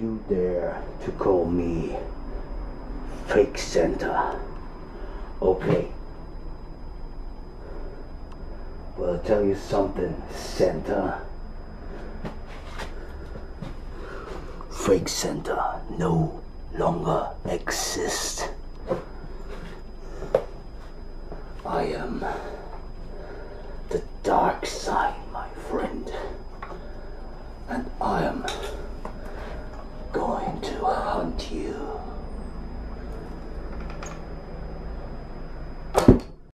you dare to call me fake Santa? Okay. Well, I'll tell you something, Santa. Fake Santa no longer exists. I am the dark side, my friend. And I am going to